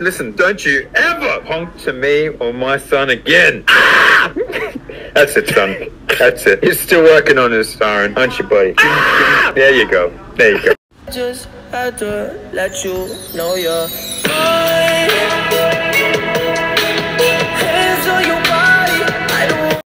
listen, don't you ever honk to me or my son again. Ah! That's it, son. That's it. He's still working on his siren, aren't you, buddy? There you go. There you go. Just had to let you know you're.